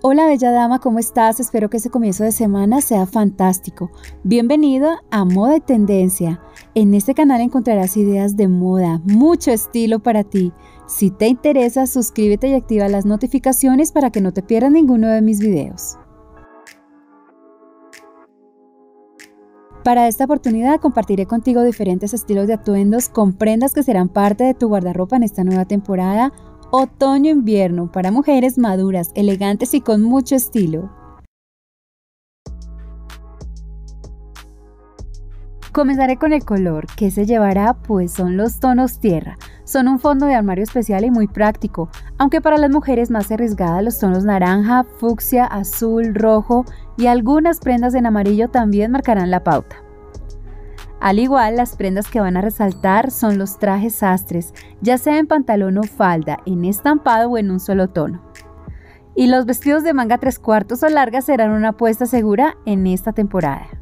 Hola bella dama, ¿cómo estás? Espero que ese comienzo de semana sea fantástico. Bienvenido a Moda y Tendencia. En este canal encontrarás ideas de moda, mucho estilo para ti. Si te interesa, suscríbete y activa las notificaciones para que no te pierdas ninguno de mis videos. Para esta oportunidad compartiré contigo diferentes estilos de atuendos con prendas que serán parte de tu guardarropa en esta nueva temporada Otoño-invierno para mujeres maduras, elegantes y con mucho estilo. Comenzaré con el color, que se llevará pues son los tonos tierra. Son un fondo de armario especial y muy práctico, aunque para las mujeres más arriesgadas los tonos naranja, fucsia, azul, rojo y algunas prendas en amarillo también marcarán la pauta. Al igual, las prendas que van a resaltar son los trajes sastres, ya sea en pantalón o falda, en estampado o en un solo tono. Y los vestidos de manga tres cuartos o larga serán una apuesta segura en esta temporada.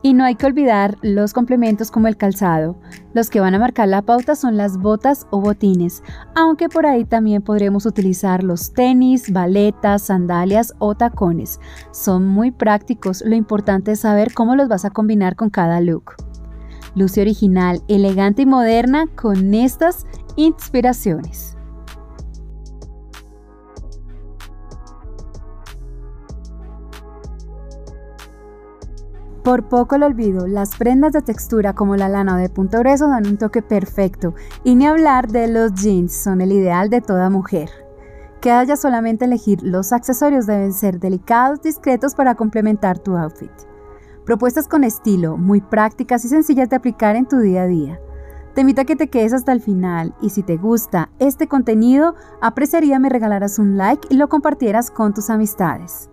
Y no hay que olvidar los complementos como el calzado. Los que van a marcar la pauta son las botas o botines, aunque por ahí también podremos utilizar los tenis, baletas, sandalias o tacones. Son muy prácticos, lo importante es saber cómo los vas a combinar con cada look. Luce original, elegante y moderna con estas inspiraciones. Por poco lo olvido, las prendas de textura como la lana o de punto grueso dan un toque perfecto, y ni hablar de los jeans, son el ideal de toda mujer. Queda ya solamente elegir los accesorios deben ser delicados, discretos para complementar tu outfit. Propuestas con estilo, muy prácticas y sencillas de aplicar en tu día a día. Te invito a que te quedes hasta el final y si te gusta este contenido, apreciaría me regalaras un like y lo compartieras con tus amistades.